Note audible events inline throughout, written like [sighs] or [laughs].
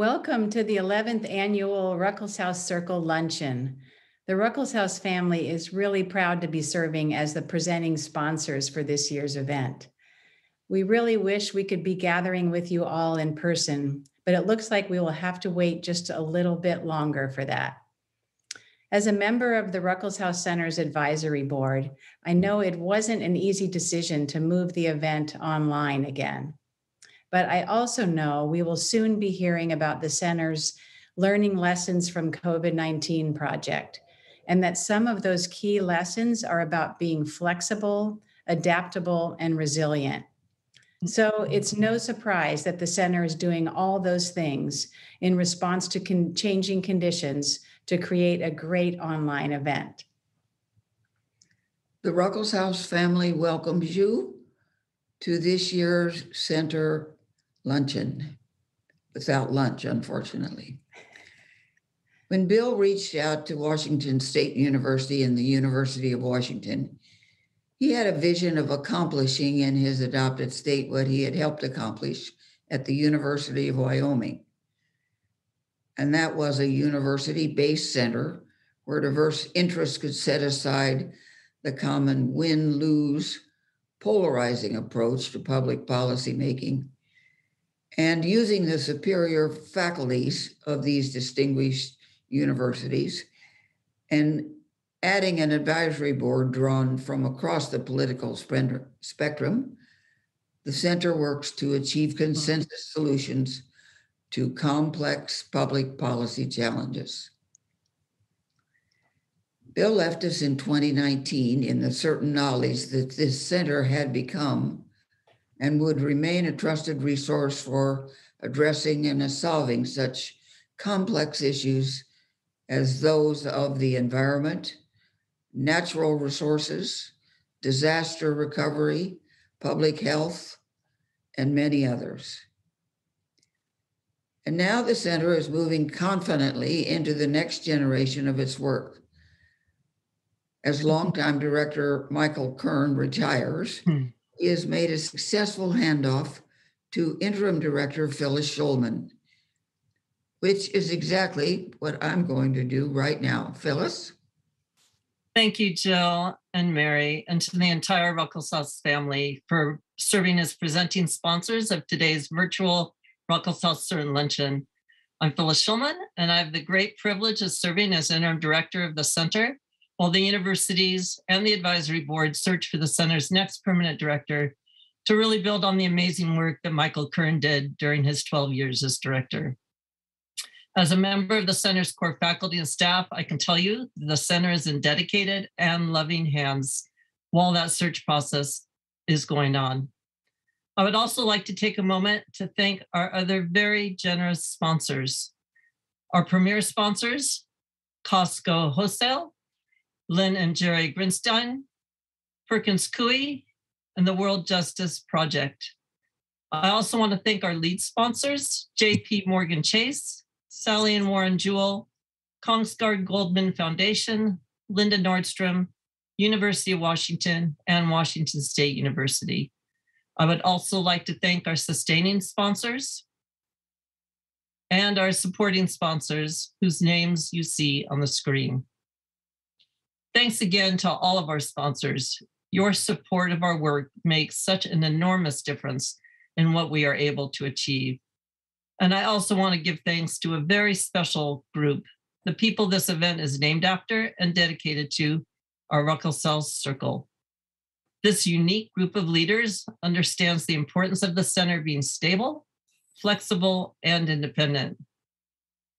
Welcome to the 11th annual Ruckelshaus Circle Luncheon. The Ruckelshaus family is really proud to be serving as the presenting sponsors for this year's event. We really wish we could be gathering with you all in person, but it looks like we will have to wait just a little bit longer for that. As a member of the Ruckelshaus Center's advisory board, I know it wasn't an easy decision to move the event online again. But I also know we will soon be hearing about the center's learning lessons from COVID 19 project, and that some of those key lessons are about being flexible, adaptable, and resilient. So it's no surprise that the center is doing all those things in response to con- changing conditions to create a great online event. The Ruckelshaus family welcomes you to this year's center luncheon, without lunch, unfortunately. When Bill reached out to Washington State University and the University of Washington, he had a vision of accomplishing in his adopted state what he had helped accomplish at the University of Wyoming. And that was a university based center where diverse interests could set aside the common win lose polarizing approach to public policy making and using the superior faculties of these distinguished universities and adding an advisory board drawn from across the political spectrum, the center works to achieve mm-hmm. consensus solutions to complex public policy challenges. Bill left us in 2019 in the certain knowledge that this center had become and would remain a trusted resource for addressing and solving such complex issues as those of the environment, natural resources, disaster recovery, public health, and many others. And now the center is moving confidently into the next generation of its work. As longtime director Michael Kern retires, hmm he has made a successful handoff to interim director Phyllis Schulman, which is exactly what I'm going to do right now. Phyllis? Thank you, Jill and Mary, and to the entire Ruckelshaus family for serving as presenting sponsors of today's virtual Ruckelshaus CERN Luncheon. I'm Phyllis Schulman, and I have the great privilege of serving as interim director of the center while the universities and the advisory board search for the center's next permanent director to really build on the amazing work that Michael Kern did during his 12 years as director. As a member of the center's core faculty and staff, I can tell you the center is in dedicated and loving hands while that search process is going on. I would also like to take a moment to thank our other very generous sponsors. Our premier sponsors, Costco Wholesale, Lynn and Jerry Grinstein, Perkins Coie, and the World Justice Project. I also want to thank our lead sponsors, JP Morgan Chase, Sally and Warren Jewell, Kongsgard Goldman Foundation, Linda Nordstrom, University of Washington, and Washington State University. I would also like to thank our sustaining sponsors and our supporting sponsors whose names you see on the screen. Thanks again to all of our sponsors. Your support of our work makes such an enormous difference in what we are able to achieve. And I also want to give thanks to a very special group, the people this event is named after and dedicated to, our Ruckelshaus Circle. This unique group of leaders understands the importance of the center being stable, flexible, and independent.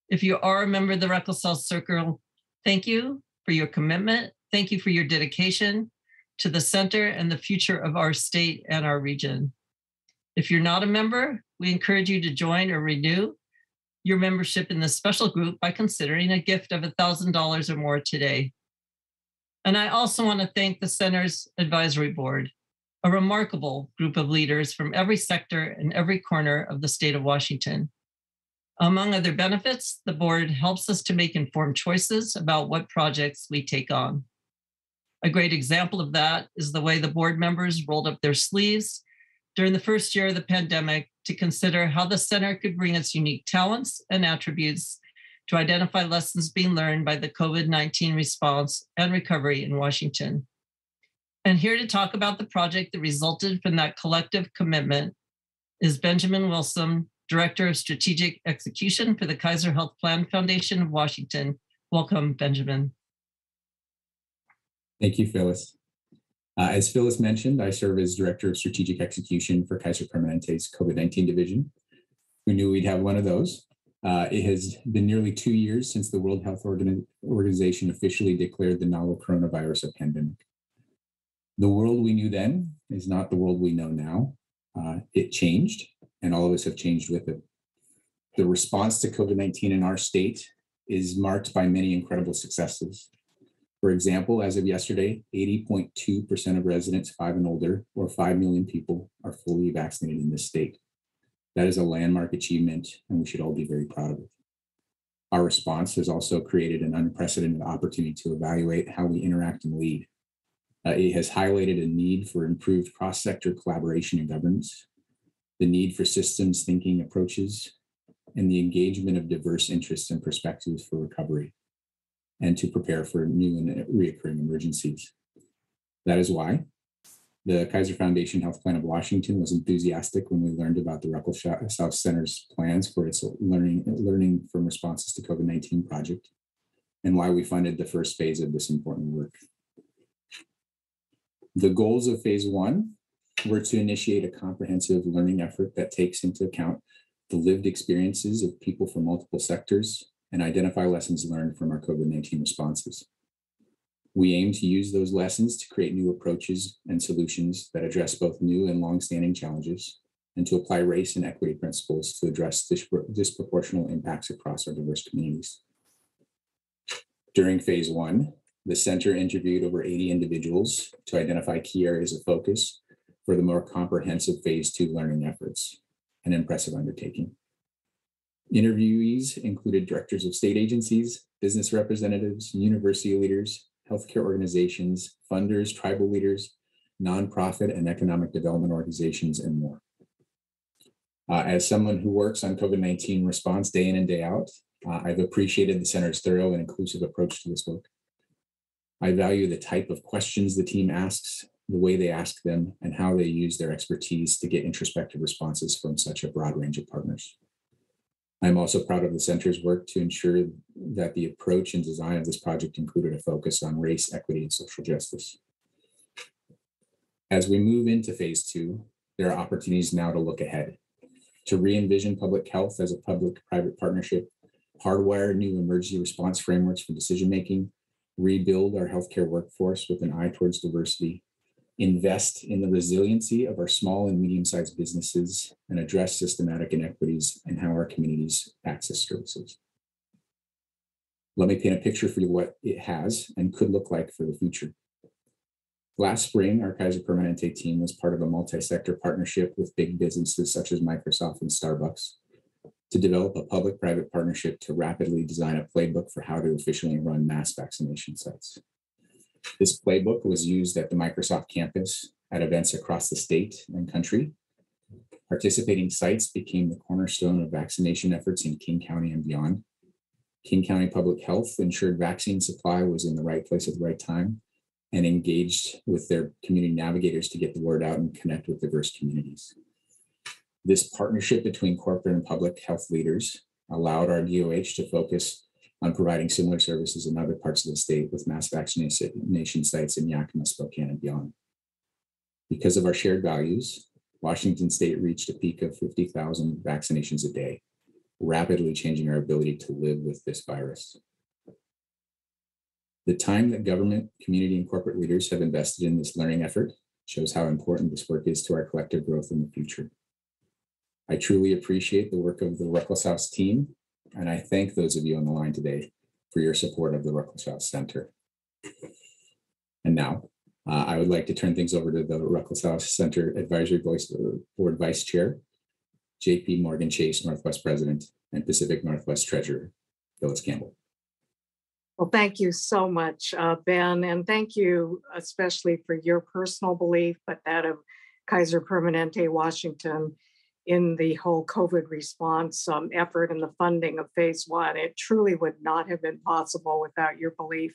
If you are a member of the Ruckelshaus Circle, thank you for your commitment. Thank you for your dedication to the center and the future of our state and our region. If you're not a member, we encourage you to join or renew your membership in this special group by considering a gift of $1,000 or more today. And I also want to thank the Center's Advisory Board, a remarkable group of leaders from every sector and every corner of the state of Washington. Among other benefits, the board helps us to make informed choices about what projects we take on. A great example of that is the way the board members rolled up their sleeves during the first year of the pandemic to consider how the center could bring its unique talents and attributes to identify lessons being learned by the COVID 19 response and recovery in Washington. And here to talk about the project that resulted from that collective commitment is Benjamin Wilson, Director of Strategic Execution for the Kaiser Health Plan Foundation of Washington. Welcome, Benjamin. Thank you, Phyllis. Uh, as Phyllis mentioned, I serve as Director of Strategic Execution for Kaiser Permanente's COVID 19 division. We knew we'd have one of those. Uh, it has been nearly two years since the World Health Organ- Organization officially declared the novel coronavirus a pandemic. The world we knew then is not the world we know now. Uh, it changed, and all of us have changed with it. The response to COVID 19 in our state is marked by many incredible successes. For example, as of yesterday, 80.2% of residents five and older, or 5 million people, are fully vaccinated in this state. That is a landmark achievement, and we should all be very proud of it. Our response has also created an unprecedented opportunity to evaluate how we interact and lead. Uh, it has highlighted a need for improved cross sector collaboration and governance, the need for systems thinking approaches, and the engagement of diverse interests and perspectives for recovery and to prepare for new and reoccurring emergencies. That is why the Kaiser Foundation Health Plan of Washington was enthusiastic when we learned about the Ruckelshaus South Center's plans for its learning, learning from responses to COVID-19 project and why we funded the first phase of this important work. The goals of phase one were to initiate a comprehensive learning effort that takes into account the lived experiences of people from multiple sectors and identify lessons learned from our COVID 19 responses. We aim to use those lessons to create new approaches and solutions that address both new and longstanding challenges, and to apply race and equity principles to address disproportional impacts across our diverse communities. During phase one, the center interviewed over 80 individuals to identify key areas of focus for the more comprehensive phase two learning efforts, an impressive undertaking. Interviewees included directors of state agencies, business representatives, university leaders, healthcare organizations, funders, tribal leaders, nonprofit and economic development organizations, and more. Uh, as someone who works on COVID 19 response day in and day out, uh, I've appreciated the center's thorough and inclusive approach to this work. I value the type of questions the team asks, the way they ask them, and how they use their expertise to get introspective responses from such a broad range of partners. I'm also proud of the center's work to ensure that the approach and design of this project included a focus on race, equity, and social justice. As we move into phase two, there are opportunities now to look ahead, to re-envision public health as a public-private partnership, hardwire new emergency response frameworks for decision-making, rebuild our healthcare workforce with an eye towards diversity, invest in the resiliency of our small and medium-sized businesses and address systematic inequities in how our communities access services. Let me paint a picture for you what it has and could look like for the future. Last spring, our Kaiser Permanente team was part of a multi-sector partnership with big businesses such as Microsoft and Starbucks to develop a public-private partnership to rapidly design a playbook for how to efficiently run mass vaccination sites. This playbook was used at the Microsoft campus at events across the state and country. Participating sites became the cornerstone of vaccination efforts in King County and beyond. King County Public Health ensured vaccine supply was in the right place at the right time and engaged with their community navigators to get the word out and connect with diverse communities. This partnership between corporate and public health leaders allowed our DOH to focus on providing similar services in other parts of the state with mass vaccination sites in Yakima, Spokane, and beyond. Because of our shared values, Washington state reached a peak of 50,000 vaccinations a day, rapidly changing our ability to live with this virus. The time that government, community, and corporate leaders have invested in this learning effort shows how important this work is to our collective growth in the future. I truly appreciate the work of the Ruckelshaus team and I thank those of you on the line today for your support of the Ruckelshaus Center. And now, uh, I would like to turn things over to the Ruckelshaus Center Advisory Board Vice Chair, JP Morgan Chase Northwest President, and Pacific Northwest Treasurer, Phyllis Campbell. Well, thank you so much, uh, Ben, and thank you especially for your personal belief, but that of Kaiser Permanente Washington in the whole COVID response um, effort and the funding of phase one. It truly would not have been possible without your belief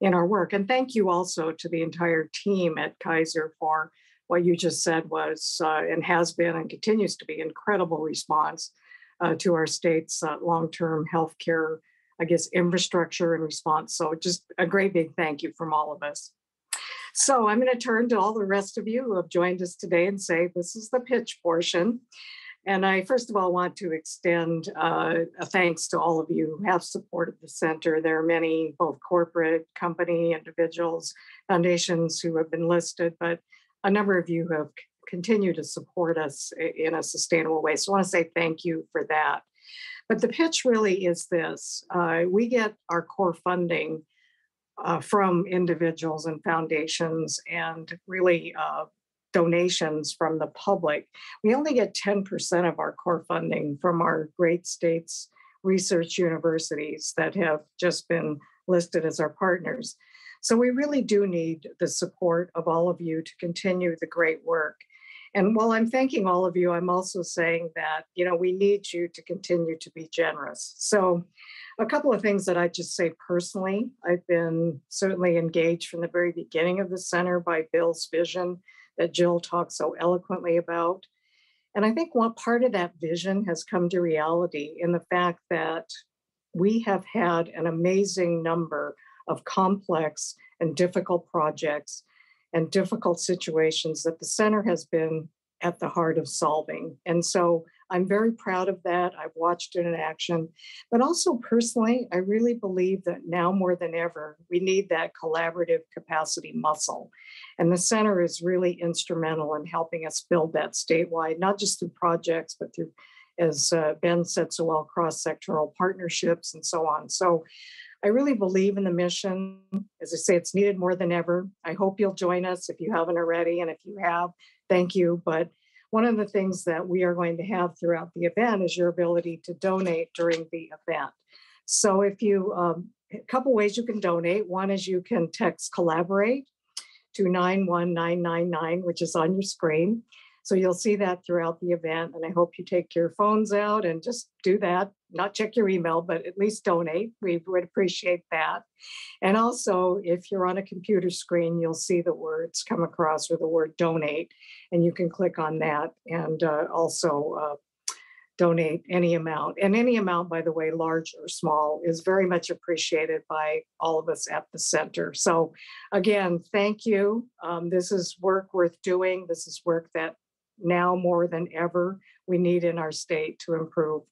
in our work. And thank you also to the entire team at Kaiser for what you just said was uh, and has been and continues to be incredible response uh, to our state's uh, long-term health care, I guess, infrastructure and response. So just a great big thank you from all of us. So I'm going to turn to all the rest of you who have joined us today and say this is the pitch portion. And I first of all want to extend uh, a thanks to all of you who have supported the center. There are many, both corporate, company, individuals, foundations who have been listed, but a number of you have continued to support us in a sustainable way. So I want to say thank you for that. But the pitch really is this uh, we get our core funding uh, from individuals and foundations and really uh, donations from the public. We only get 10% of our core funding from our great states research universities that have just been listed as our partners. So we really do need the support of all of you to continue the great work. And while I'm thanking all of you, I'm also saying that, you know, we need you to continue to be generous. So a couple of things that I just say personally, I've been certainly engaged from the very beginning of the center by Bill's vision that Jill talked so eloquently about. And I think one part of that vision has come to reality in the fact that we have had an amazing number of complex and difficult projects and difficult situations that the center has been at the heart of solving. And so I'm very proud of that. I've watched it in action. But also personally, I really believe that now more than ever, we need that collaborative capacity muscle. And the center is really instrumental in helping us build that statewide, not just through projects, but through, as uh, Ben said so well, cross sectoral partnerships and so on. So I really believe in the mission. As I say, it's needed more than ever. I hope you'll join us if you haven't already. And if you have, thank you. But one of the things that we are going to have throughout the event is your ability to donate during the event. So if you, um, a couple ways you can donate. One is you can text collaborate to 91999, which is on your screen. So you'll see that throughout the event. And I hope you take your phones out and just do that. Not check your email, but at least donate. We would appreciate that. And also, if you're on a computer screen, you'll see the words come across or the word donate, and you can click on that and uh, also uh, donate any amount. And any amount, by the way, large or small, is very much appreciated by all of us at the center. So, again, thank you. Um, this is work worth doing. This is work that now more than ever we need in our state to improve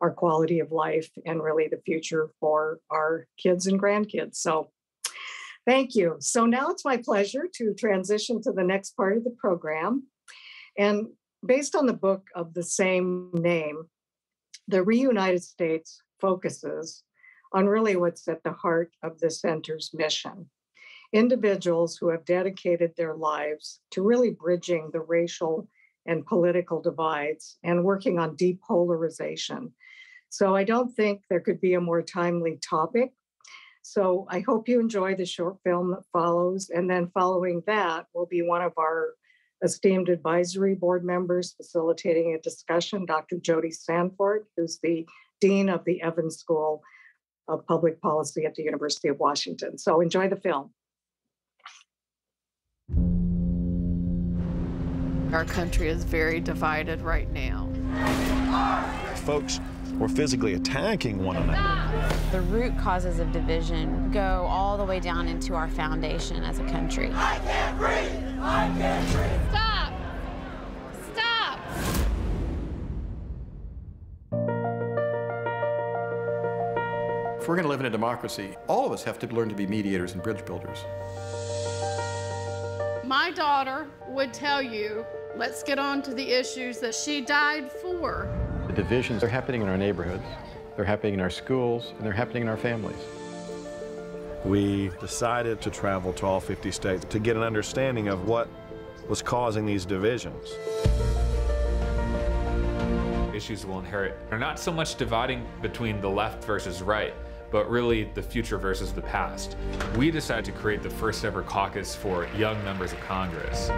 our quality of life and really the future for our kids and grandkids. So thank you. So now it's my pleasure to transition to the next part of the program. And based on the book of the same name, the Reunited States focuses on really what's at the heart of the center's mission. Individuals who have dedicated their lives to really bridging the racial and political divides and working on depolarization. So I don't think there could be a more timely topic. So I hope you enjoy the short film that follows. And then following that will be one of our esteemed advisory board members facilitating a discussion, Dr. Jody Sandfort, who's the Dean of the Evans School of Public Policy at the University of Washington. So enjoy the film. Our country is very divided right now. Folks were physically attacking one another. The root causes of division go all the way down into our foundation as a country. I can't breathe! I can't breathe! Stop! Stop! If we're going to live in a democracy, all of us have to learn to be mediators and bridge builders. My daughter would tell you Let's get on to the issues that she died for. The divisions are happening in our neighborhoods, they're happening in our schools, and they're happening in our families. We decided to travel to all 50 states to get an understanding of what was causing these divisions. Issues will inherit are not so much dividing between the left versus right, but really the future versus the past. We decided to create the first ever caucus for young members of Congress.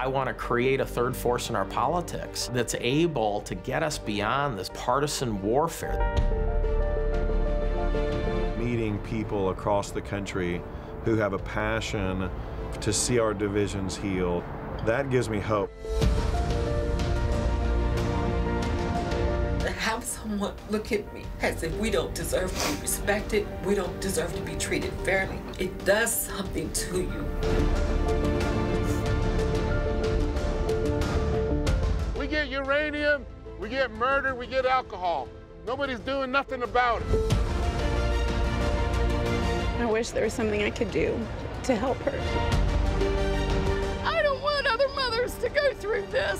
I want to create a third force in our politics that's able to get us beyond this partisan warfare. Meeting people across the country who have a passion to see our divisions healed, that gives me hope. Have someone look at me as if we don't deserve to be respected, we don't deserve to be treated fairly, it does something to you. Uranium, we get murder, we get alcohol. Nobody's doing nothing about it. I wish there was something I could do to help her. I don't want other mothers to go through this.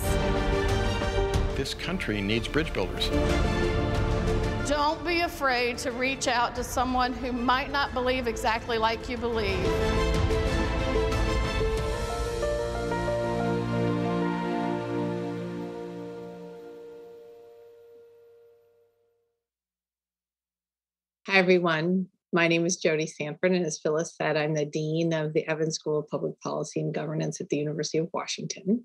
This country needs bridge builders. Don't be afraid to reach out to someone who might not believe exactly like you believe. Everyone. My name is Jody Sandfort, and as Phyllis said, I'm the Dean of the Evans School of Public Policy and Governance at the University of Washington.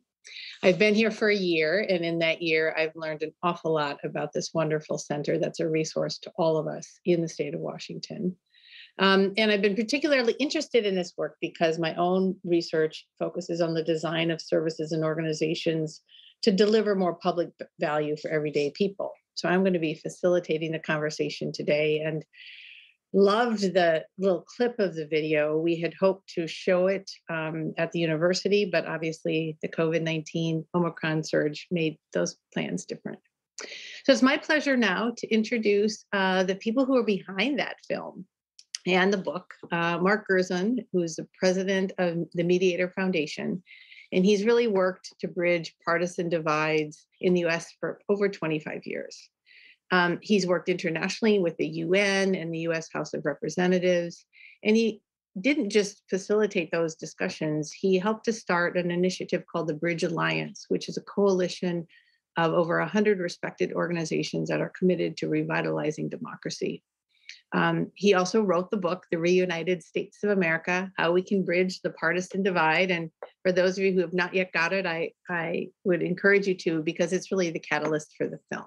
I've been here for a year, and in that year, I've learned an awful lot about this wonderful center that's a resource to all of us in the state of Washington. Um, and I've been particularly interested in this work because my own research focuses on the design of services and organizations to deliver more public value for everyday people. So I'm going to be facilitating the conversation today and loved the little clip of the video. We had hoped to show it um, at the university, but obviously the COVID 19 Omicron surge made those plans different. So it's my pleasure now to introduce uh, the people who are behind that film and the book. Uh, Mark Gerzon, who's the president of the Mediator Foundation, and he's really worked to bridge partisan divides in the US for over 25 years. Um, he's worked internationally with the UN and the US House of Representatives. And he didn't just facilitate those discussions, he helped to start an initiative called the Bridge Alliance, which is a coalition of over 100 respected organizations that are committed to revitalizing democracy. Um, he also wrote the book, The Reunited States of America How We Can Bridge the Partisan Divide. And for those of you who have not yet got it, I, I would encourage you to because it's really the catalyst for the film.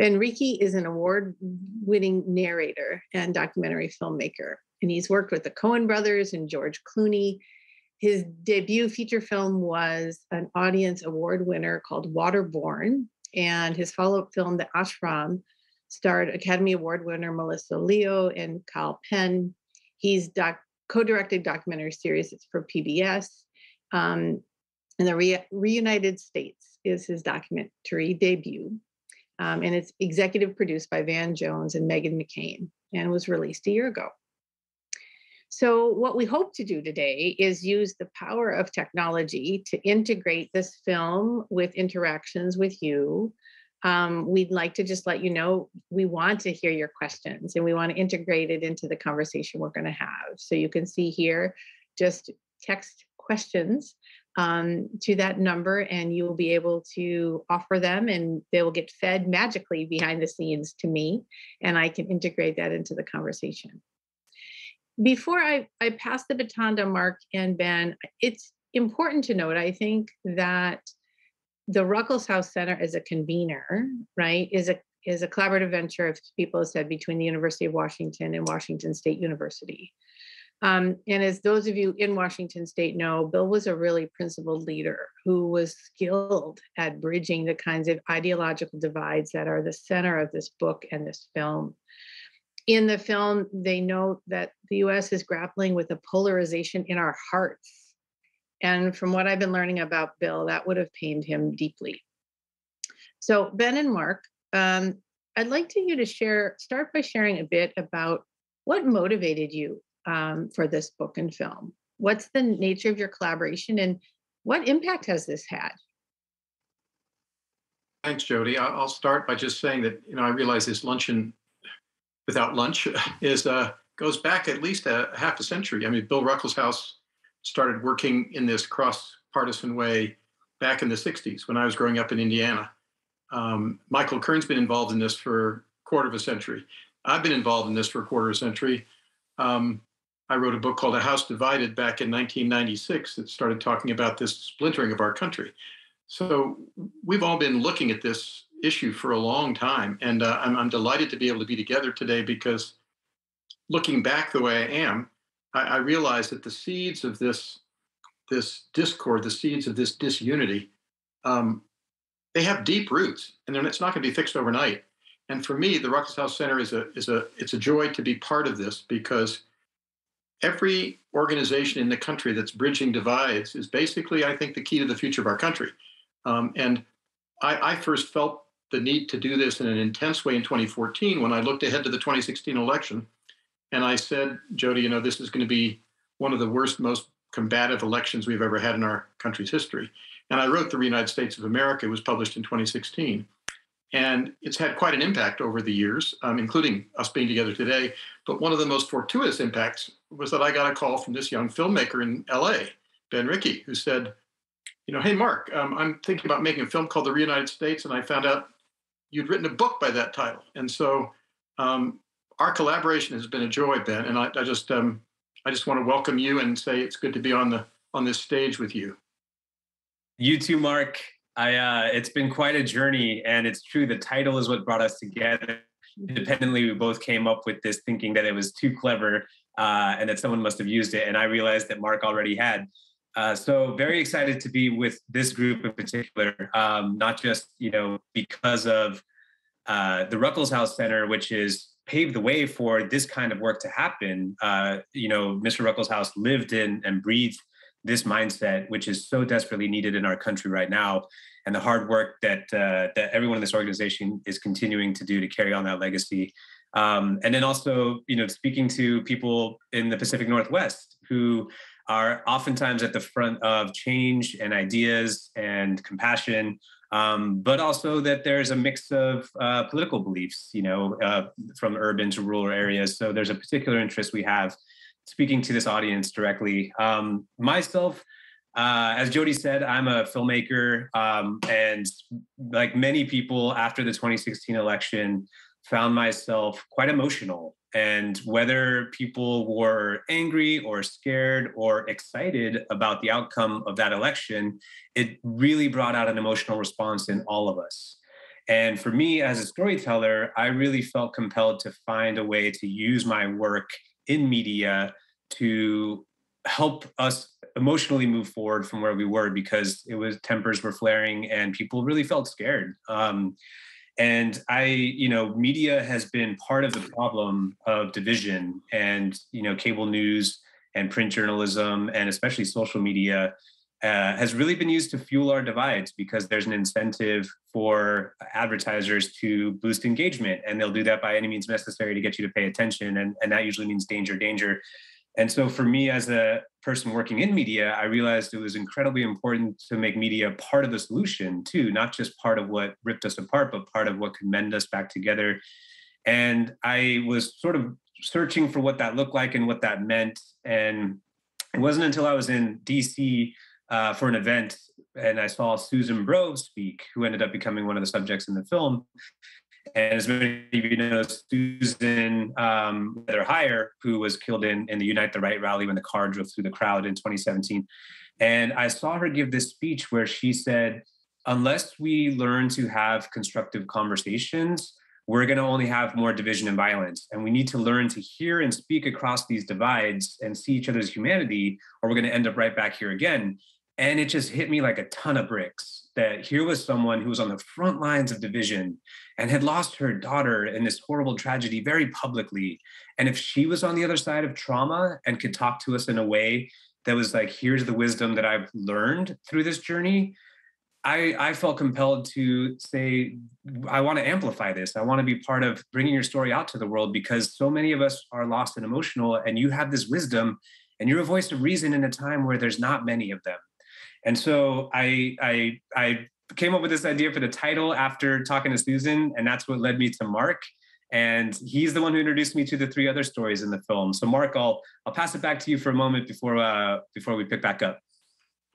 Rekhi is an award winning narrator and documentary filmmaker, and he's worked with the Coen brothers and George Clooney. His debut feature film was an audience award winner called Waterborne, and his follow up film, The Ashram, starred Academy Award winner Melissa Leo and Kal Penn. He's doc- co-directed documentary series. It's for PBS. Um, and the Re- Reunited States is his documentary debut. Um, and it's executive produced by Van Jones and Meghan McCain and was released a year ago. So, what we hope to do today is use the power of technology to integrate this film with interactions with you um, we'd like to just let you know we want to hear your questions and we want to integrate it into the conversation we're going to have. So you can see here, just text questions um, to that number and you will be able to offer them and they will get fed magically behind the scenes to me and I can integrate that into the conversation. Before I, I pass the baton to Mark and Ben, it's important to note, I think that the Ruckelshaus Center is a convener, right, is a is a collaborative venture, as people said, between the University of Washington and Washington State University. Um, and as those of you in Washington State know, Bill was a really principled leader who was skilled at bridging the kinds of ideological divides that are the center of this book and this film. In the film, they note that the US is grappling with a polarization in our hearts and from what I've been learning about Bill, that would have pained him deeply. So, Ben and Mark, um, I'd like to you to share, start by sharing a bit about what motivated you um, for this book and film. What's the nature of your collaboration and what impact has this had? Thanks, Jody. I'll start by just saying that you know I realize this luncheon without lunch [laughs] is uh, goes back at least a half a century. I mean, Bill Ruckelshaus started working in this cross partisan way back in the 60s when I was growing up in Indiana. Um, Michael Kern's been involved in this for a quarter of a century. I've been involved in this for a quarter of a century. Um, I wrote a book called A House Divided back in 1996 that started talking about this splintering of our country. So we've all been looking at this issue for a long time, and uh, I'm, I'm, delighted to be able to be together today because looking back the way I am, I, I realize that the seeds of this this discord, the seeds of this disunity, um, they have deep roots, and it's not going to be fixed overnight. And for me, the Ruckelshaus House Center is a is a it's a joy to be part of this because every organization in the country that's bridging divides is basically, I think, the key to the future of our country. Um, and I, I, first felt the need to do this in an intense way in 2014 when I looked ahead to the 2016 election. And I said, Jody, you know, this is going to be one of the worst, most combative elections we've ever had in our country's history. And I wrote The United States of America. It was published in 2016. And it's had quite an impact over the years, um, including us being together today. But one of the most fortuitous impacts was that I got a call from this young filmmaker in LA, Ben Rekhi, who said, you know, hey, Mark, um, I'm thinking about making a film called The Reunited States. And I found out you'd written a book by that title. And so um, our collaboration has been a joy, Ben. And I, I just, um, I just want to welcome you and say it's good to be on the on this stage with you. You too, Mark. I uh, it's been quite a journey, and it's true. The title is what brought us together. Independently, we both came up with this, thinking that it was too clever uh, and that someone must have used it. And I realized that Mark already had. Uh, so very excited to be with this group in particular, um, not just you know because of uh, the Ruckelshaus Center, which is paved the way for this kind of work to happen. Uh, you know, Mr. Ruckelshaus lived in and breathed this mindset, which is so desperately needed in our country right now, and the hard work that uh, that everyone in this organization is continuing to do to carry on that legacy. Um, and then also, you know, speaking to people in the Pacific Northwest who are oftentimes at the front of change and ideas and compassion um, but also that there's a mix of uh, political beliefs, you know, uh, from urban to rural areas. So there's a particular interest we have speaking to this audience directly. Um, myself, uh, as Jody said, I'm a filmmaker, um, and like many people after the 2016 election, found myself quite emotional and whether people were angry or scared or excited about the outcome of that election, it really brought out an emotional response in all of us. And for me as a storyteller, I really felt compelled to find a way to use my work in media to help us emotionally move forward from where we were because it was tempers were flaring and people really felt scared. Um, and i you know media has been part of the problem of division and you know cable news and print journalism and especially social media uh, has really been used to fuel our divides because there's an incentive for advertisers to boost engagement. And they'll do that by any means necessary to get you to pay attention. And, and that usually means danger danger and so for me as a person working in media, I realized it was incredibly important to make media part of the solution too, not just part of what ripped us apart, but part of what could mend us back together. And I was sort of searching for what that looked like and what that meant. And it wasn't until I was in DC uh, for an event and I saw Susan Bro speak, who ended up becoming one of the subjects in the film. And as many of you know, Susan um, Heather Heyer, who was killed in, in the Unite the Right rally when the car drove through the crowd in 2017. And I saw her give this speech where she said, unless we learn to have constructive conversations, we're going to only have more division and violence. And we need to learn to hear and speak across these divides and see each other's humanity, or we're going to end up right back here again. And it just hit me like a ton of bricks that here was someone who was on the front lines of division and had lost her daughter in this horrible tragedy very publicly. And if she was on the other side of trauma and could talk to us in a way that was like, here's the wisdom that I've learned through this journey, I, I felt compelled to say, I want to amplify this. I want to be part of bringing your story out to the world because so many of us are lost and emotional, and you have this wisdom and you're a voice of reason in a time where there's not many of them. And so I, I, I came up with this idea for the title after talking to Susan, and that's what led me to Mark. And he's the one who introduced me to the three other stories in the film. So, Mark, I'll I'll pass it back to you for a moment before uh, before we pick back up.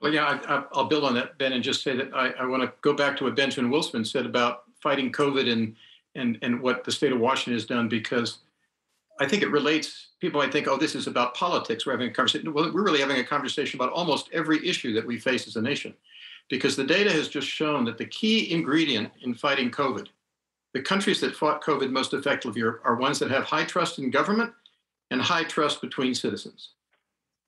Well, yeah, I, will build on that, Ben, and just say that I, I want to go back to what Benjamin Wilson said about fighting COVID and and and what the state of Washington has done because I think it relates. People might think, oh, this is about politics. We're having a conversation. Well, we're really having a conversation about almost every issue that we face as a nation, because the data has just shown that the key ingredient in fighting COVID, the countries that fought COVID most effectively are, are ones that have high trust in government and high trust between citizens.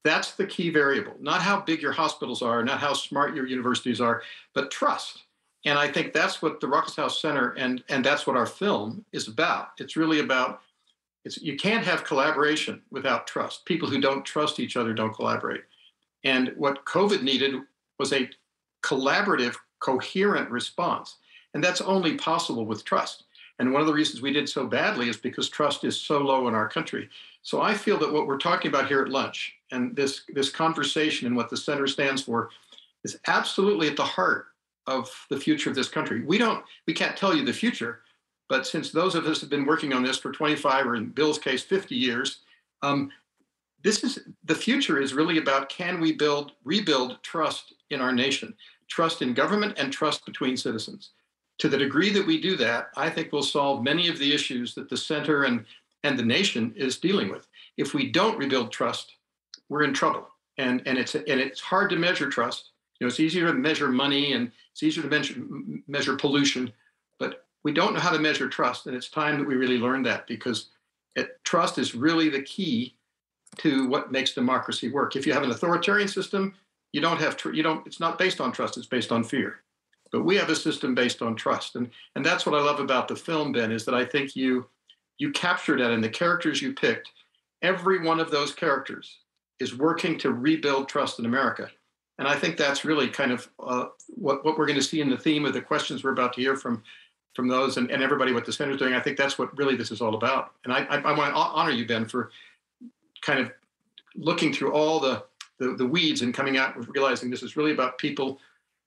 That's the key variable, not how big your hospitals are, not how smart your universities are, but trust. And I think that's what the Ruckelshaus Center and and that's what our film is about. It's really about it's you can't have collaboration without trust. People who don't trust each other don't collaborate. And what COVID needed was a collaborative, coherent response. And that's only possible with trust. And one of the reasons we did so badly is because trust is so low in our country. So I feel that what we're talking about here at lunch and this, this conversation and what the center stands for is absolutely at the heart of the future of this country. We don't, we can't tell you the future, but since those of us have been working on this for 25 or in Bill's case, 50 years, um, this is the future is really about can we build, rebuild trust in our nation, trust in government and trust between citizens. To the degree that we do that, I think we'll solve many of the issues that the center and and the nation is dealing with. If we don't rebuild trust, we're in trouble. And, and, it's, and it's hard to measure trust. You know, it's easier to measure money and it's easier to measure, measure pollution, we don't know how to measure trust. And it's time that we really learn that because it, trust is really the key to what makes democracy work. If you have an authoritarian system, you don't have, tr- you don't, it's not based on trust, it's based on fear. But we have a system based on trust. And, and that's what I love about the film, Ben, is that I think you, you captured that in the characters you picked. Every one of those characters is working to rebuild trust in America. And I think that's really kind of uh, what, what we're going to see in the theme of the questions we're about to hear from from those and, and everybody what the center's doing. I think that's what really this is all about. And I, I, I want to honor you, Ben, for kind of looking through all the, the, the weeds and coming out with realizing this is really about people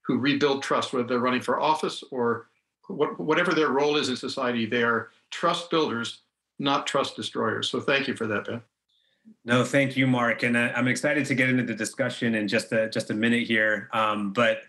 who rebuild trust, whether they're running for office or what, whatever their role is in society, they are trust builders, not trust destroyers. So thank you for that, Ben. No, thank you, Mark, and uh, I'm excited to get into the discussion in just a just a minute here. Um, but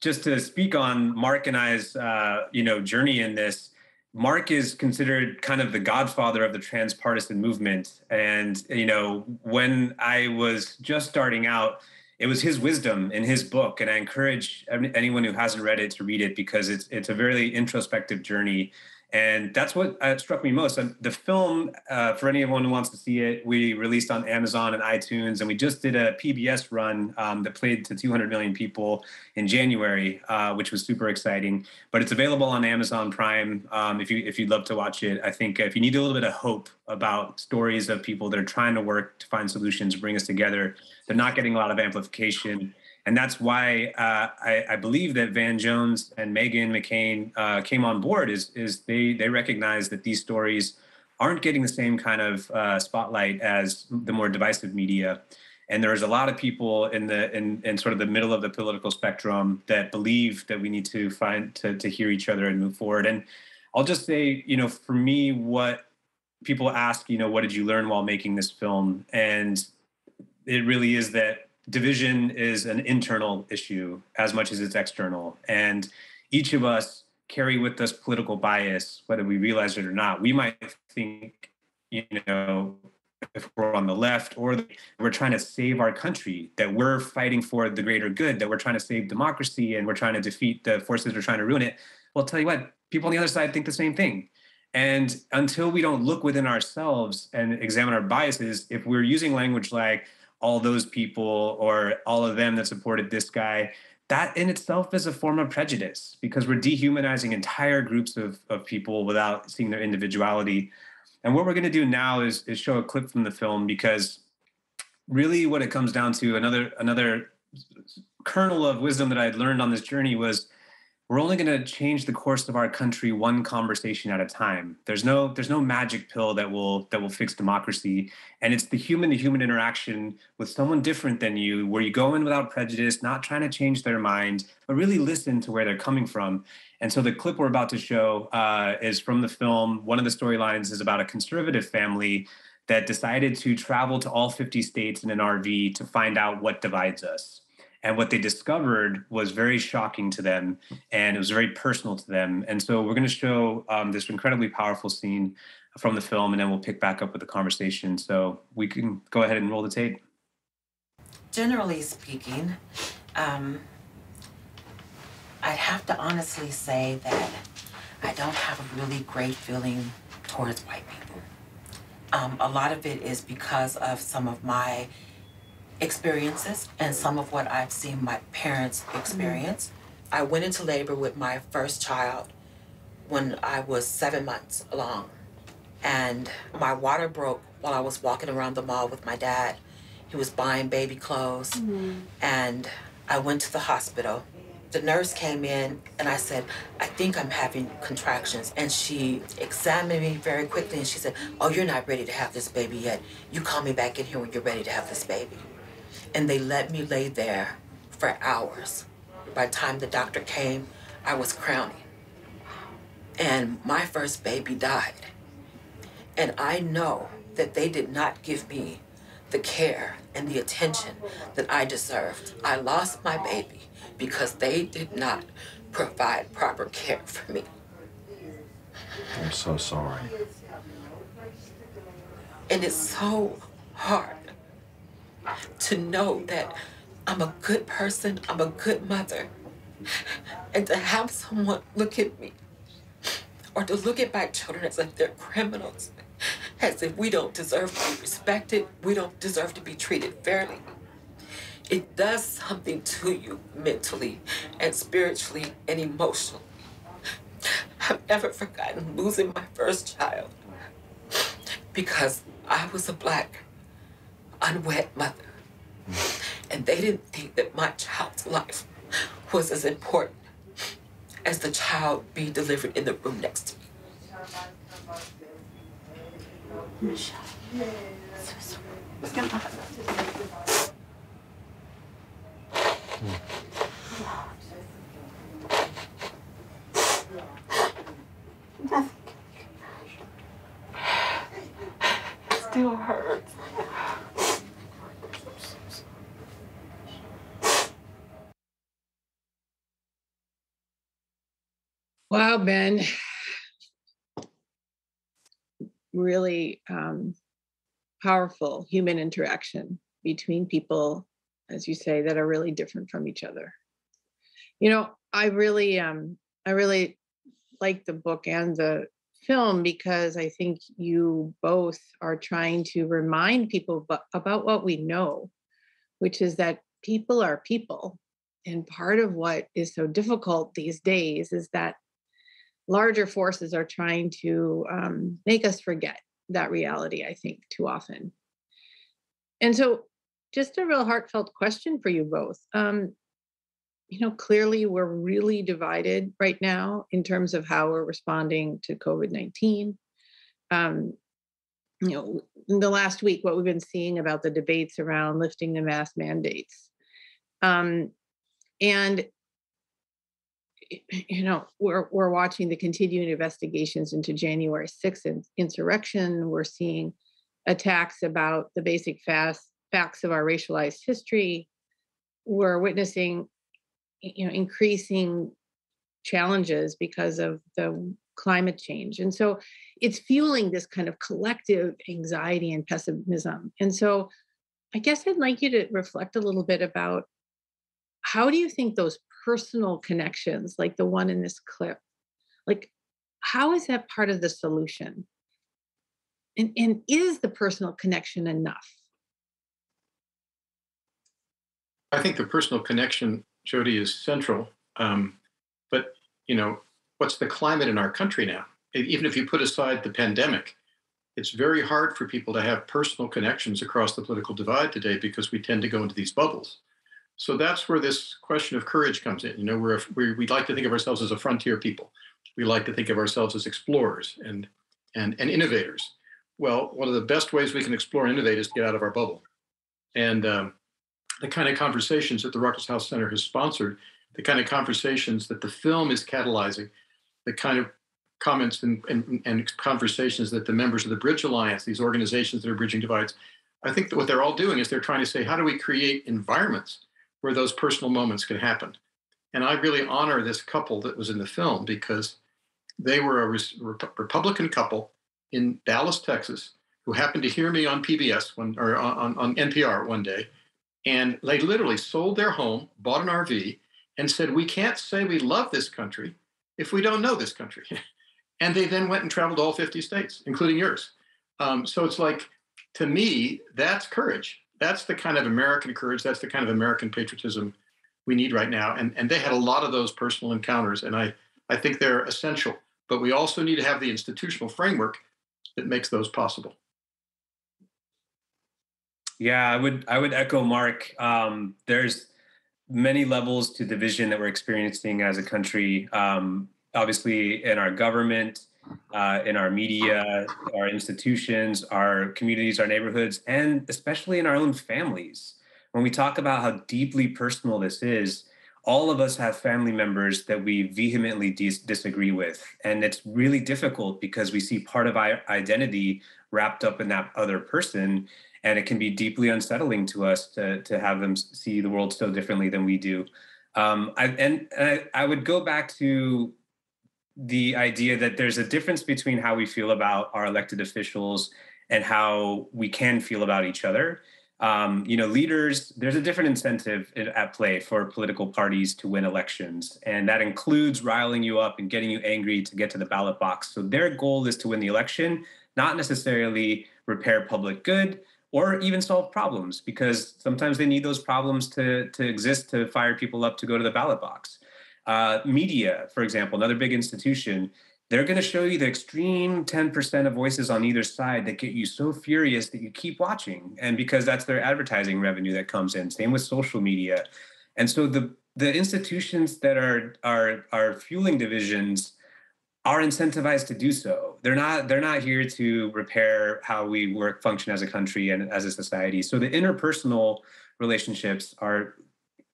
just to speak on Mark and I's uh, you know journey in this, Mark is considered kind of the godfather of the transpartisan movement, and you know when I was just starting out it was his wisdom in his book. And i encourage anyone who hasn't read it to read it because it's it's a very introspective journey and that's what uh, struck me most. And the film, uh, for anyone who wants to see it, we released on Amazon and iTunes, and we just did a PBS run um, that played to 200 million people in January, uh, which was super exciting. But it's available on Amazon Prime um, if you if you'd love to watch it. I think if you need a little bit of hope about stories of people that are trying to work to find solutions, bring us together, they're not getting a lot of amplification and that's why uh, I, I, believe that Van Jones and Meghan McCain uh, came on board. Is is they they recognize that these stories aren't getting the same kind of uh, spotlight as the more divisive media, and there's a lot of people in the in, in sort of the middle of the political spectrum that believe that we need to find to to hear each other and move forward. And I'll just say, you know, for me, what people ask, you know, what did you learn while making this film? And it really is that division is an internal issue as much as it's external. And each of us carry with us political bias, whether we realize it or not. We might think, you know, if we're on the left or the, we're trying to save our country, that we're fighting for the greater good, that we're trying to save democracy and we're trying to defeat the forces that are trying to ruin it. Well, I'll tell you what, people on the other side think the same thing. And until we don't look within ourselves and examine our biases, if we're using language like, all those people or all of them that supported this guy that in itself is a form of prejudice because we're dehumanizing entire groups of, of people without seeing their individuality. And what we're going to do now is, is show a clip from the film because really what it comes down to another another kernel of wisdom that i'd learned on this journey was we're only going to change the course of our country one conversation at a time. There's no there's no magic pill that will that will fix democracy. And it's the human to human interaction with someone different than you where you go in without prejudice not trying to change their mind but really listen to where they're coming from. And so the clip we're about to show uh, is from the film. One of the storylines is about a conservative family that decided to travel to all 50 states in an rv to find out what divides us and what they discovered was very shocking to them and it was very personal to them and so we're going to show um, this incredibly powerful scene from the film, and then we'll pick back up with the conversation. So we can go ahead and roll the tape. Generally speaking, um, I'd have to honestly say that I don't have a really great feeling towards white people. Um, a lot of it is because of some of my experiences and some of what I've seen my parents experience. Mm-hmm. I went into labor with my first child when I was seven months along. And my water broke while I was walking around the mall with my dad. He was buying baby clothes. Mm-hmm. And I went to the hospital. The nurse came in and I said, I think I'm having contractions. And she examined me very quickly and she said, Oh, you're not ready to have this baby yet. You call me back in here when you're ready to have this baby. And they let me lay there for hours. By the time the doctor came, I was crowning. And my first baby died. And I know that they did not give me the care and the attention that I deserved. I lost my baby because they did not provide proper care for me. I'm so sorry. And it's so hard to know that I'm a good person, I'm a good mother, and to have someone look at me or to look at my children as if they're criminals, as if we don't deserve to be respected, we don't deserve to be treated fairly. It does something to you mentally and spiritually and emotionally. I've never forgotten losing my first child because I was a black, unwed mother. And they didn't think that my child's life was as important as the child being delivered in the room next to me. michelle Still hurts. Wow, Ben. [sighs] Really um, powerful human interaction between people, as you say, that are really different from each other. You know, I really, um, I really like the book and the film because I think you both are trying to remind people about what we know, which is that people are people. And part of what is so difficult these days is that larger forces are trying to um, make us forget that reality, I think, too often. And so, just a real heartfelt question for you both. Um, you know, clearly we're really divided right now in terms of how we're responding to COVID 19. Um, you know, in the last week, what we've been seeing about the debates around lifting the mask mandates. Um, and you know, we're we're watching the continuing investigations into January 6th insurrection. We're seeing attacks about the basic facts facts of our racialized history. We're witnessing, you know, increasing challenges because of the climate change, and so it's fueling this kind of collective anxiety and pessimism. And so, I guess I'd like you to reflect a little bit about how do you think those personal connections like the one in this clip like how is that part of the solution and, and is the personal connection enough I think the personal connection, Jody, is central. Um, but you know, what's the climate in our country now? Even if you put aside the pandemic, it's very hard for people to have personal connections across the political divide today because we tend to go into these bubbles. So that's where this question of courage comes in. You know, we're, we we like to think of ourselves as a frontier people. We like to think of ourselves as explorers and and and innovators. Well, one of the best ways we can explore and innovate is to get out of our bubble. And um, the kind of conversations that the Ruckelshaus House Center has sponsored, the kind of conversations that the film is catalyzing, the kind of comments and, and, and conversations that the members of the Bridge Alliance, these organizations that are bridging divides, I think that what they're all doing is they're trying to say, how do we create environments where those personal moments can happen? And I really honor this couple that was in the film because they were a Republican couple in Dallas, Texas, who happened to hear me on PBS or on, on NPR one day, and they literally sold their home, bought an RV, and said, "We can't say we love this country if we don't know this country." [laughs] and they then went and traveled all 50 states, including yours. Um, so it's like, to me, that's courage. That's the kind of American courage. That's the kind of American patriotism we need right now. And, and they had a lot of those personal encounters, and I, I think they're essential. But we also need to have the institutional framework that makes those possible. Yeah, I would I would echo Mark. Um, there's many levels to division that we're experiencing as a country. Um, obviously, in our government, uh, in our media, our institutions, our communities, our neighborhoods, and especially in our own families. When we talk about how deeply personal this is, all of us have family members that we vehemently dis- disagree with. And it's really difficult because we see part of our identity wrapped up in that other person. And it can be deeply unsettling to us to, to have them see the world so differently than we do. Um, I, and, I, I would go back to the idea that there's a difference between how we feel about our elected officials and how we can feel about each other um, you know, leaders, there's a different incentive at play for political parties to win elections. And that includes riling you up and getting you angry to get to the ballot box. So their goal is to win the election, not necessarily repair public good or even solve problems, because sometimes they need those problems to, to exist to fire people up to go to the ballot box. Uh, media, for example, another big institution, they're going to show you the extreme 10% of voices on either side that get you so furious that you keep watching and because that's their advertising revenue that comes in. Same with social media. And so the the institutions that are are are fueling divisions are incentivized to do so. They're not they're not here to repair how we work function as a country and as a society. So the interpersonal relationships are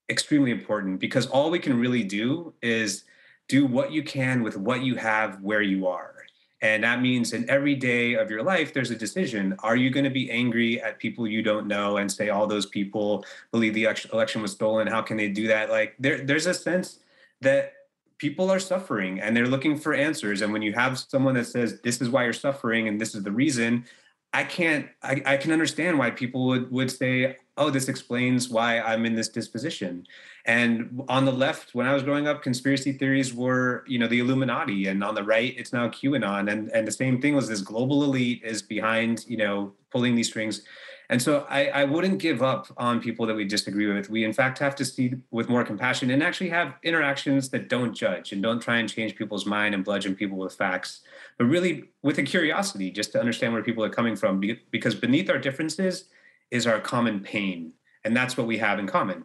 extremely important because all we can really do is do what you can with what you have where you are. And that means in every day of your life, there's a decision. Are you going to be angry at people you don't know and say all those people believe the election was stolen? How can they do that? Like there, there's a sense that people are suffering and they're looking for answers. And when you have someone that says, this is why you're suffering and this is the reason, I can't, I, I can understand why people would, would say, oh, this explains why I'm in this disposition. And on the left, when I was growing up, conspiracy theories were, you know, the Illuminati, and on the right, it's now QAnon. And and the same thing was this global elite is behind, you know, pulling these strings. And so I, I wouldn't give up on people that we disagree with. We in fact have to see with more compassion and actually have interactions that don't judge and don't try and change people's mind and bludgeon people with facts, but really with a curiosity, just to understand where people are coming from. Because beneath our differences is our common pain, and that's what we have in common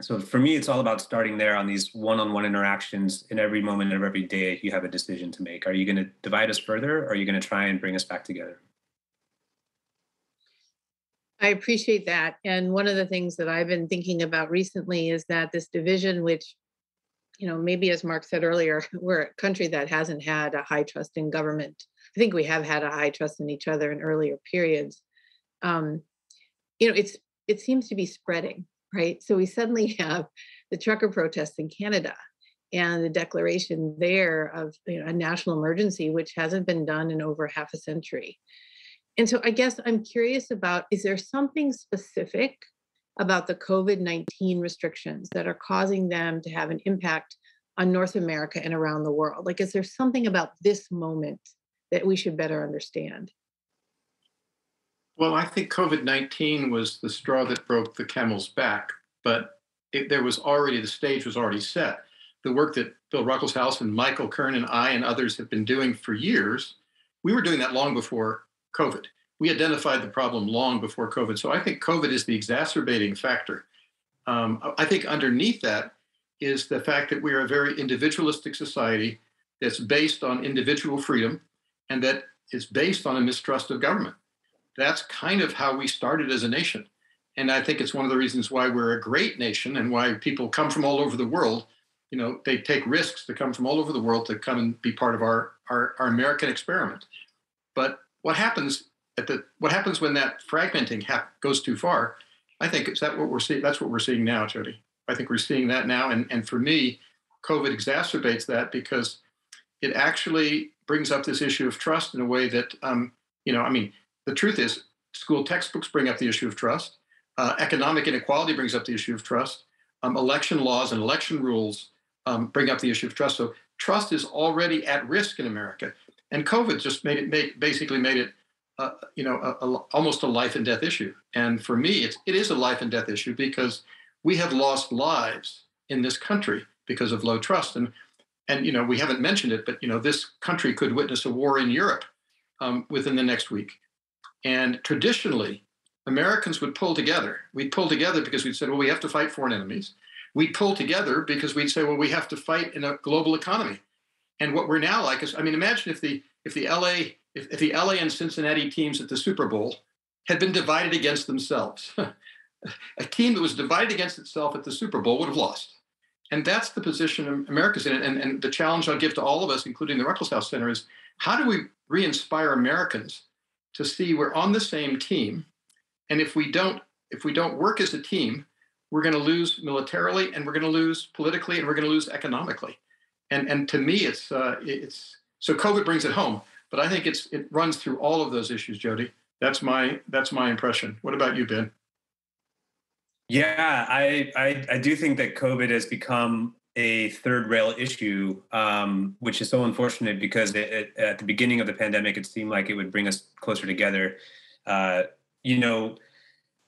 so for me it's all about starting there on these one-on-one interactions in every moment of every day you have a decision to make are you going to divide us further or are you going to try and bring us back together i appreciate that and one of the things that i've been thinking about recently is that this division which you know maybe as mark said earlier [laughs] we're a country that hasn't had a high trust in government i think we have had a high trust in each other in earlier periods um, you know it's it seems to be spreading right? So we suddenly [laughs] have the trucker protests in Canada and the declaration there of you know, a national emergency, which hasn't been done in over half a century. And so I guess I'm curious about is there something specific about the COVID 19 restrictions that are causing them to have an impact on North America and around the world? Like, is there something about this moment that we should better understand? Well, I think COVID 19 was the straw that broke the camel's back, but it, there was already, the stage was already set. The work that Bill Ruckelshaus and Michael Kern and I and others have been doing for years, we were doing that long before COVID. We identified the problem long before COVID. So I think COVID is the exacerbating factor. Um, I think underneath that is the fact that we are a very individualistic society that's based on individual freedom and that is based on a mistrust of government that's kind of how we started as a nation. And I think it's one of the reasons why we're a great nation and why people come from all over the world. You know, they take risks to come from all over the world to come and be part of our, our, our American experiment. But what happens at the what happens when that fragmenting goes too far? I think it's that what we're seeing. That's what we're seeing now, Jody. I think we're seeing that now, and and for me, COVID exacerbates that because it actually brings up this issue of trust in a way that, um, you know, I mean, the truth is, school textbooks bring up the issue of trust. Uh, economic inequality brings up the issue of trust. Um, election laws and election rules um, bring up the issue of trust. So trust is already at risk in America, and COVID just made it made, basically made it, uh, you know, a, a, almost a life and death issue. And for me, it's it is a life and death issue because we have lost lives in this country because of low trust. And and you know we haven't mentioned it, but you know this country could witness a war in Europe um, within the next week. And traditionally, Americans would pull together. We'd pull together because we'd said, well, we have to fight foreign enemies. We'd pull together because we'd say, well, we have to fight in a global economy. And what we're now like is, I mean, imagine if the if the LA if, if the LA and Cincinnati teams at the Super Bowl had been divided against themselves. [laughs] a team that was divided against itself at the Super Bowl would have lost. And that's the position America's in. And, and the challenge I'll give to all of us, including the Ruckelshaus Center, is how do we re-inspire Americans to see we're on the same team? And if we don't, if we don't work as a team, we're going to lose militarily, and we're going to lose politically, and we're going to lose economically. And and to me, it's uh, it's so COVID brings it home. But I think it's it runs through all of those issues, Jody. That's my that's my impression. What about you, Ben? Yeah, I, I, I do think that COVID has become a third rail issue, um, which is so unfortunate because it, it, at the beginning of the pandemic, it seemed like it would bring us closer together. Uh, you know,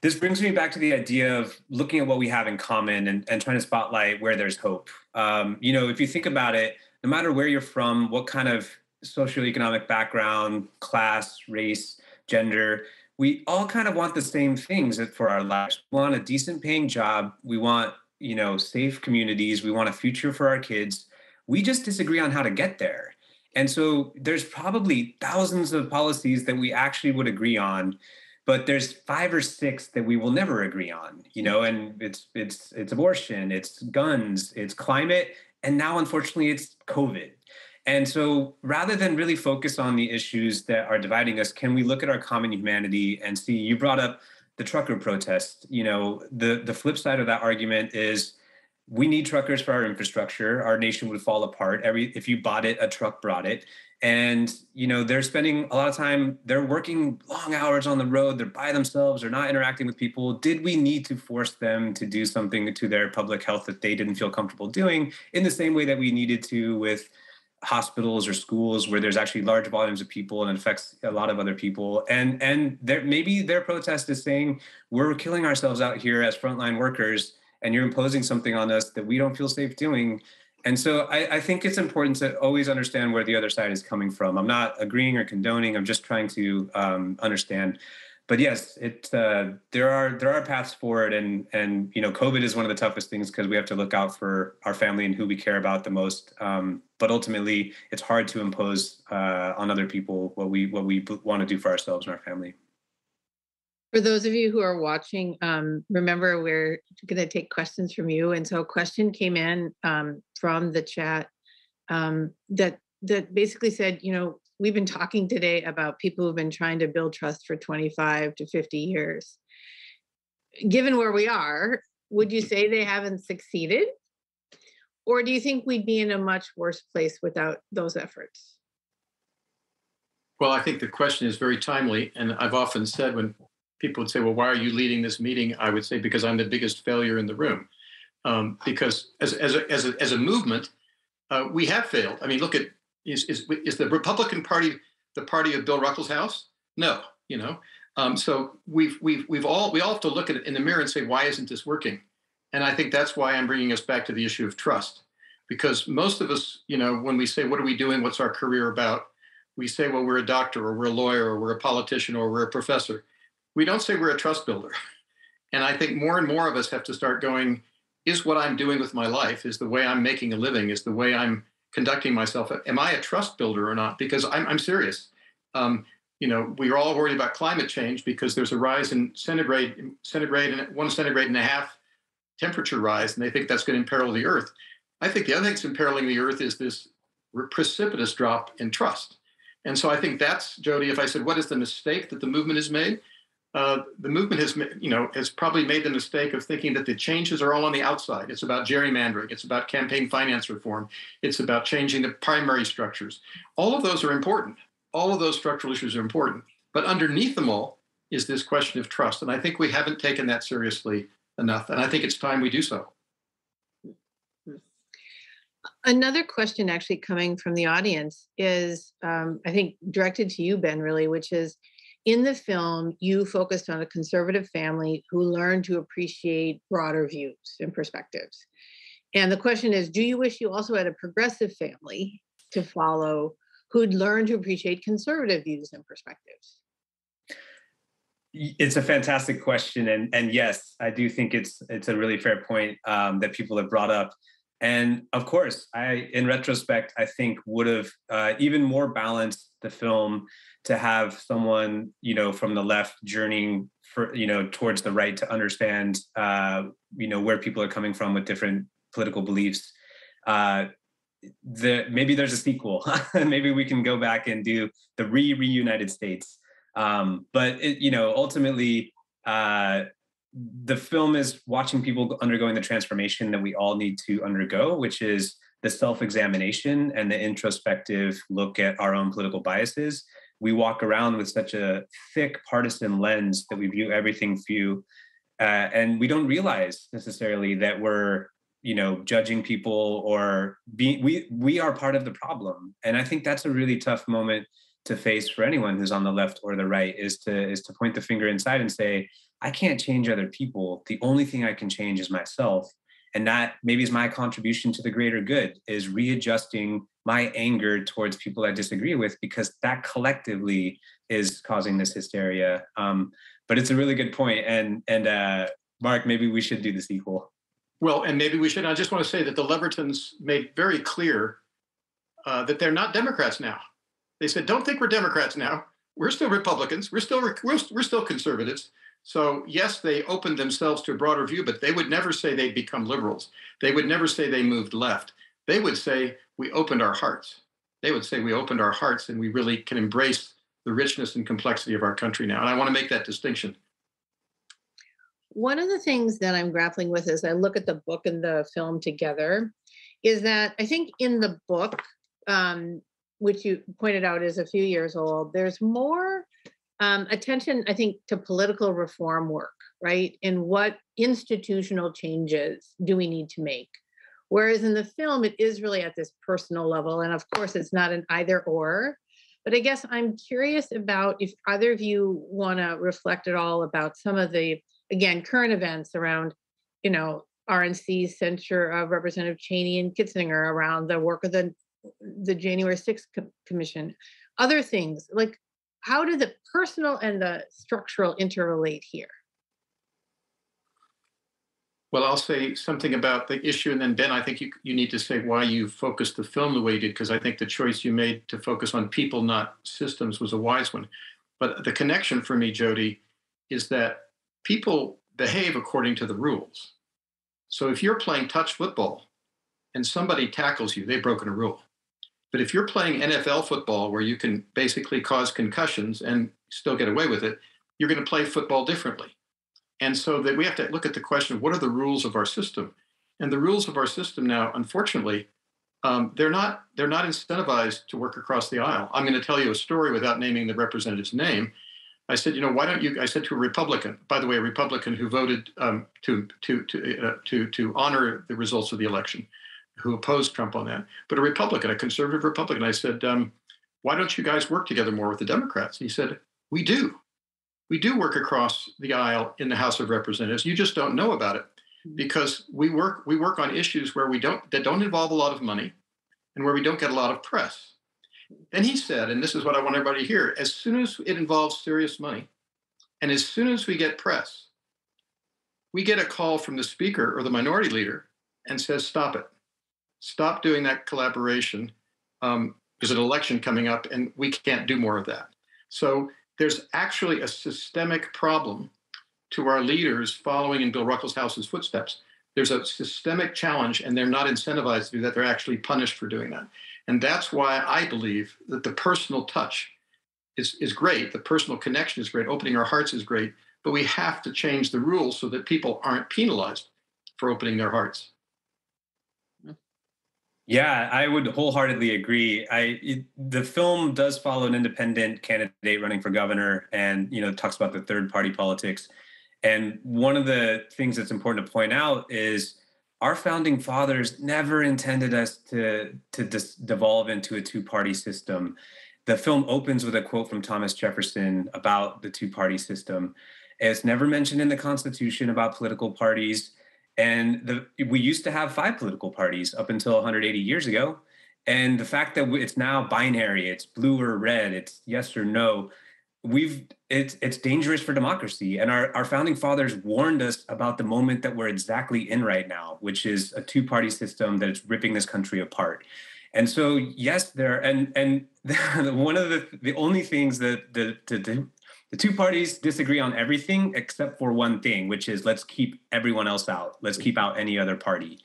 this brings me back to the idea of looking at what we have in common and, and trying to spotlight where there's hope. Um, you know, if you think about it, no matter where you're from, what kind of socioeconomic background, class, race, gender, we all kind of want the same things for our lives. We want a decent paying job. We want, you know, safe communities. We want a future for our kids. We just disagree on how to get there. And so there's probably thousands of policies that we actually would agree on, but there's five or six that we will never agree on, you know, and it's it's it's abortion, it's guns, it's climate, and now unfortunately it's COVID. And so rather than really focus on the issues that are dividing us, can we look at our common humanity and see you brought up the trucker protest. You know, the the flip side of that argument is we need truckers for our infrastructure. Our nation would fall apart. Every if you bought it, a truck brought it. And you know, they're spending a lot of time, they're working long hours on the road, they're by themselves, they're not interacting with people. Did we need to force them to do something to their public health that they didn't feel comfortable doing in the same way that we needed to with hospitals or schools where there's actually large volumes of people and it affects a lot of other people and and there maybe their protest is saying we're killing ourselves out here as frontline workers and you're imposing something on us that we don't feel safe doing and so I, I think it's important to always understand where the other side is coming from i'm not agreeing or condoning i'm just trying to um, understand but yes, it uh, there are there are paths forward, and and you know, COVID is one of the toughest things because we have to look out for our family and who we care about the most. Um, but ultimately, it's hard to impose uh, on other people what we what we want to do for ourselves and our family. For those of you who are watching, um, remember we're going to take questions from you, and so a question came in um, from the chat um, that that basically said, you know, we've been talking today about people who've been trying to build trust for 25 to 50 years. Given where we are, would you say they haven't succeeded? Or do you think we'd be in a much worse place without those efforts? Well, I think the question is very timely. And I've often said when people would say, Well, why are you leading this meeting? I would say, Because I'm the biggest failure in the room. Um, because as, as, a, as, a, as a movement, uh, we have failed. I mean, look at is, is, is the Republican Party the party of Bill Ruckelshaus? No, you know. Um, so we've we've we've all we all have to look at it in the mirror and say, why isn't this working? And I think that's why I'm bringing us back to the issue of trust, because most of us, you know, when we say, what are we doing? What's our career about? We say, well, we're a doctor, or we're a lawyer, or we're a politician, or we're a professor. We don't say we're a trust builder. And I think more and more of us have to start going, is what I'm doing with my life, is the way I'm making a living, is the way I'm conducting myself. Am I a trust builder or not? Because I'm, I'm serious. Um, you know, we're all worried about climate change because there's a rise in centigrade, centigrade and one centigrade and a half temperature rise, and they think that's going to imperil the Earth. I think the other thing that's imperiling the Earth is this precipitous drop in trust. And so I think that's, Jody, if I said, what is the mistake that the movement has made? Uh, the movement has, you know, has probably made the mistake of thinking that the changes are all on the outside. It's about gerrymandering. It's about campaign finance reform. It's about changing the primary structures. All of those are important. All of those structural issues are important. But underneath them all is this question of trust. And I think we haven't taken that seriously enough. And I think it's time we do so. Another question actually coming from the audience is, um, I think, directed to you, Ben, really, which is in the film, you focused on a conservative family who learned to appreciate broader views and perspectives. And the question is do you wish you also had a progressive family to follow who'd learn to appreciate conservative views and perspectives? It's a fantastic question, and and yes, I do think it's it's a really fair point um, that people have brought up. And of course, I, in retrospect, I think would have uh, even more balanced the film to have someone, you know, from the left journeying for, you know, towards the right to understand, uh, you know, where people are coming from with different political beliefs. Uh, the maybe there's a sequel. [laughs] maybe we can go back and do the re reunited states. Um, but it, you know, ultimately, uh, the film is watching people undergoing the transformation that we all need to undergo, which is the self examination and the introspective look at our own political biases. We walk around with such a thick partisan lens that we view everything through, uh, and we don't realize necessarily that we're you know judging people or being we we are part of the problem and i think that's a really tough moment to face for anyone who's on the left or the right is to is to point the finger inside and say I can't change other people. The only thing I can change is myself. And that maybe is my contribution to the greater good is readjusting my anger towards people I disagree with because that collectively is causing this hysteria. Um, but it's a really good point. And and uh, Mark, maybe we should do the sequel. Well, and maybe we should. I just want to say that the Levertons made very clear uh, that they're not Democrats now. They said, "Don't think we're Democrats now. We're still Republicans. We're still we're, we're still conservatives. So, yes, they opened themselves to a broader view, but they would never say they'd become liberals. They would never say they moved left. They would say, we opened our hearts. They would say, we opened our hearts and we really can embrace the richness and complexity of our country now. And I want to make that distinction. One of the things that I'm grappling with as I look at the book and the film together is that I think in the book, um, which you pointed out is a few years old, there's more um, attention, I think, to political reform work, right? And what institutional changes do we need to make? Whereas in the film, it is really at this personal level. And of course, it's not an either or. But I guess I'm curious about if either of you want to reflect at all about some of the, again, current events around, you know, RNC's censure of Representative Cheney and Kinzinger around the work of the the January 6th commission, other things like how do the personal and the structural interrelate here? Well, I'll say something about the issue, and then Ben, I think you, you need to say why you focused the film the way you did, because I think the choice you made to focus on people, not systems, was a wise one. But the connection for me, Jody, is that people behave according to the rules. So if you're playing touch football and somebody tackles you, they've broken a rule. But if you're playing NFL football where you can basically cause concussions and still get away with it, you're going to play football differently. And so that we have to look at the question of what are the rules of our system? And the rules of our system now, unfortunately, um, they're not they're not incentivized to work across the aisle. I'm going to tell you a story without naming the representative's name. I said, you know, why don't you? I said to a Republican, by the way, a Republican who voted um, to to to uh, to to honor the results of the election who opposed Trump on that, but a Republican, a conservative Republican. I said, um, why don't you guys work together more with the Democrats? He said, we do. We do work across the aisle in the House of Representatives. You just don't know about it hmm. because we work we work on issues where we don't that don't involve a lot of money and where we don't get a lot of press. Then he said, and this is what I want everybody to hear, as soon as it involves serious money, and as soon as we get press, we get a call from the speaker or the minority leader and says, stop it stop doing that collaboration. Um, there's an election coming up, and we can't do more of that. So there's actually a systemic problem to our leaders following in Bill Ruckelshaus's footsteps. There's a systemic challenge, and they're not incentivized to do that. They're actually punished for doing that. And that's why I believe that the personal touch is, is great. The personal connection is great. Opening our hearts is great. But we have to change the rules so that people aren't penalized for opening their hearts. Yeah, I would wholeheartedly agree. I it, the film does follow an independent candidate running for governor, and you know talks about the third party politics. And one of the things that's important to point out is our founding fathers never intended us to to dis- devolve into a two party system. The film opens with a quote from Thomas Jefferson about the two party system. It's never mentioned in the Constitution about political parties and the, we used to have five political parties up until 180 years ago. And the fact that it's now binary, it's blue or red, it's yes or no, we've it's it's dangerous for democracy. And our, our founding fathers warned us about the moment that we're exactly in right now, which is a two-party system that is ripping this country apart. And so, yes, there and and [laughs] one of the the only things that the, the, the two parties disagree on everything except for one thing, which is let's keep everyone else out. Let's keep out any other party.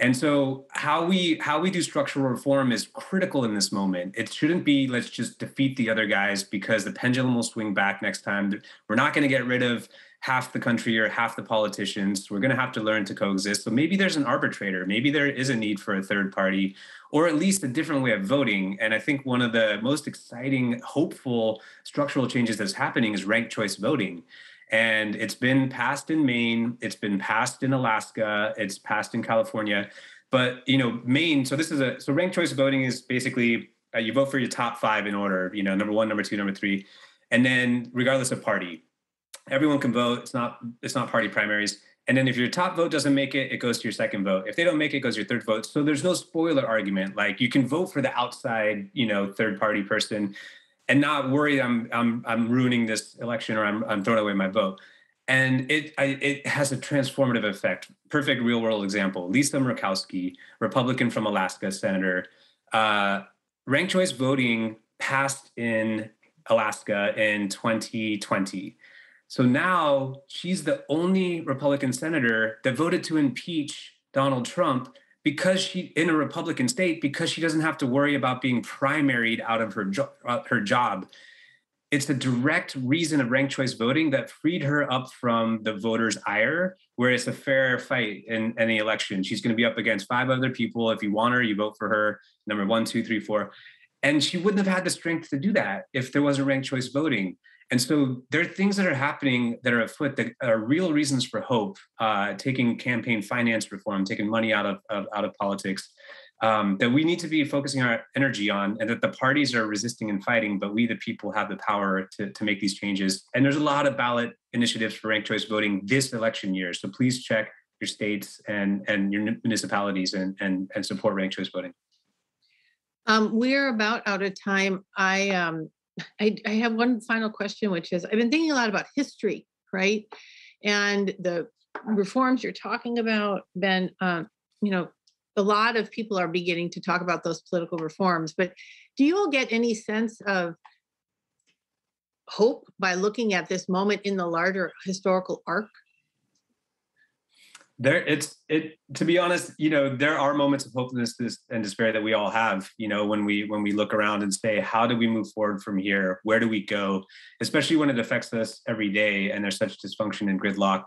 And so how we how we do structural reform is critical in this moment. It shouldn't be let's just defeat the other guys because the pendulum will swing back next time. We're not going to get rid of half the country or half the politicians. We're going to have to learn to coexist. So maybe there's an arbitrator. Maybe there is a need for a third party or at least a different way of voting. And I think one of the most exciting, hopeful structural changes that's happening is ranked choice voting. And it's been passed in Maine, it's been passed in Alaska, it's passed in California. But you know, Maine. So this is a so ranked choice voting is basically uh, you vote for your top five in order. You know, number one, number two, number three, and then regardless of party, everyone can vote. It's not it's not party primaries. And then if your top vote doesn't make it, it goes to your second vote. If they don't make it, it goes to your third vote. So there's no spoiler argument. Like you can vote for the outside, you know, third party person and not worry I'm I'm I'm ruining this election or I'm I'm throwing away my vote. And it I, it has a transformative effect. Perfect real world example. Lisa Murkowski, Republican from Alaska, senator, uh, ranked choice voting passed in Alaska in 2020 so now she's the only Republican senator that voted to impeach Donald Trump because she in a Republican state because she doesn't have to worry about being primaried out of her jo- uh, her job. It's the direct reason of ranked choice voting that freed her up from the voters' ire, where it's a fair fight in any election. She's going to be up against five other people. If you want her, you vote for her. Number one, two, three, four. And she wouldn't have had the strength to do that if there wasn't ranked choice voting. And so there are things that are happening that are afoot that are real reasons for hope. Uh, taking campaign finance reform, taking money out of, of out of politics, um, that we need to be focusing our energy on, and that the parties are resisting and fighting, but we, the people, have the power to, to make these changes. And there's a lot of ballot initiatives for ranked choice voting this election year. So please check your states and and your municipalities and and, and support ranked choice voting. Um, we're about out of time. I um, I, I have one final question, which is I've been thinking a lot about history, right? And the reforms you're talking about, Ben, um, you know, a lot of people are beginning to talk about those political reforms, but do you all get any sense of hope by looking at this moment in the larger historical arc? There it's it to be honest you know there are moments of hopelessness and despair that we all have you know when we when we look around and say how do we move forward from here? Where do we go? Especially when it affects us every day and there's such dysfunction and gridlock.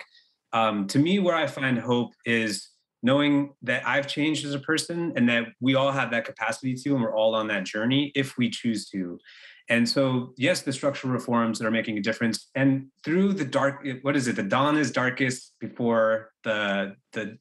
Um, to me where i find hope is knowing that i've changed as a person and that we all have that capacity to and we're all on that journey if we choose to and so, yes, the structural reforms that are making a difference. And through the dark, what is it? The dawn is darkest before the the